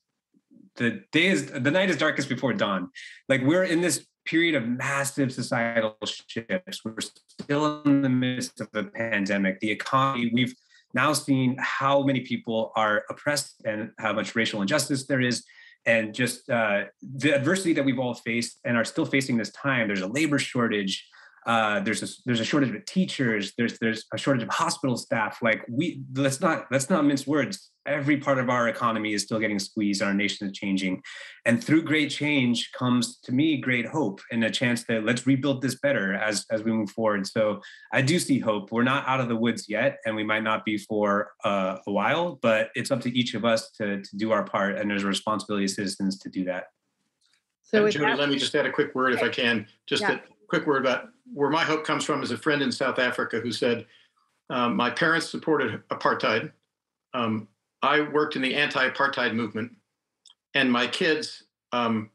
the day is the night is darkest before dawn. Like we're in this period of massive societal shifts. We're still in the midst of a pandemic. The economy, we've now seen how many people are oppressed and how much racial injustice there is and just uh, the adversity that we've all faced and are still facing this time. There's a labor shortage. Uh, there's a there's a shortage of teachers. There's there's a shortage of hospital staff. Like we let's not let's not mince words. Every part of our economy is still getting squeezed. Our nation is changing, and through great change comes to me great hope and a chance that let's rebuild this better as as we move forward. So I do see hope. We're not out of the woods yet, and we might not be for uh, a while, but it's up to each of us to to do our part, and there's a responsibility as citizens to do that. So Jody, let me just add a quick word if I can. Just Yeah. that quick word about where my hope comes from is a friend in South Africa who said, um, My parents supported apartheid. Um, I worked in the anti apartheid movement, and my kids um,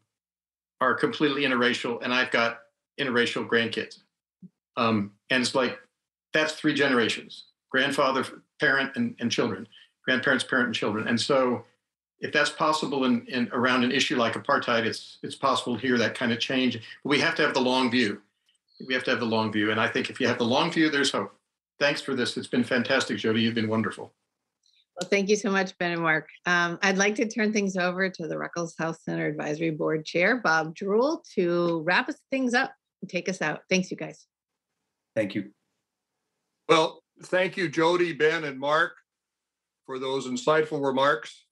are completely interracial, and I've got interracial grandkids. Um, and it's like, that's three generations grandfather, parent, and, and children, grandparents, parent, and children. And so, if that's possible in, in around an issue like apartheid, it's it's possible to hear that kind of change. But we have to have the long view. We have to have the long view, and I think if you have the long view, there's hope. Thanks for this. It's been fantastic, Jody. You've been wonderful. Well, thank you so much, Ben and Mark. Um, I'd like to turn things over to the Ruckelshaus Center Advisory Board Chair, Bob Drewel, to wrap us things up and take us out. Thanks, you guys. Thank you. Well, thank you, Jody, Ben, and Mark, for those insightful remarks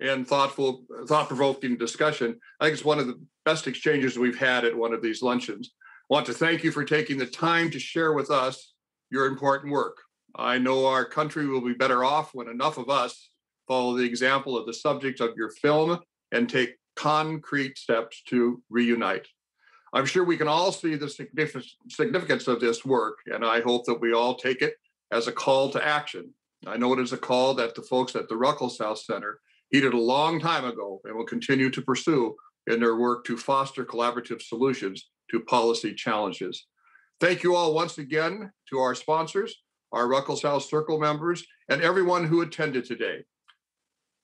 and thoughtful, thought-provoking discussion. I think it's one of the best exchanges we've had at one of these luncheons. I want to thank you for taking the time to share with us your important work. I know our country will be better off when enough of us follow the example of the subject of your film and take concrete steps to reunite. I'm sure we can all see the significance of this work, and I hope that we all take it as a call to action. I know it is a call that the folks at the Ruckelshaus Center heeded a long time ago and will continue to pursue in their work to foster collaborative solutions to policy challenges. Thank you all once again to our sponsors, our Ruckelshaus Circle members, and everyone who attended today.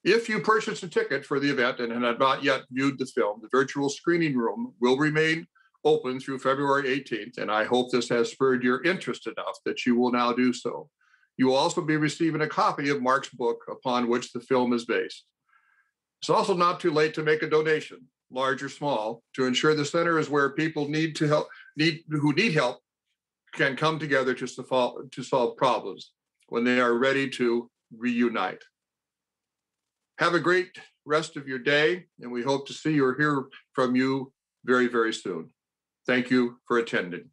If you purchased a ticket for the event and have not yet viewed the film, the virtual screening room will remain open through February 18th, and I hope this has spurred your interest enough that you will now do so. You will also be receiving a copy of Mark's book upon which the film is based. It's also not too late to make a donation, large or small, to ensure the center is where people need to help need who need help can come together to solve to solve problems when they are ready to reunite. Have a great rest of your day, and we hope to see or hear from you very, very soon. Thank you for attending.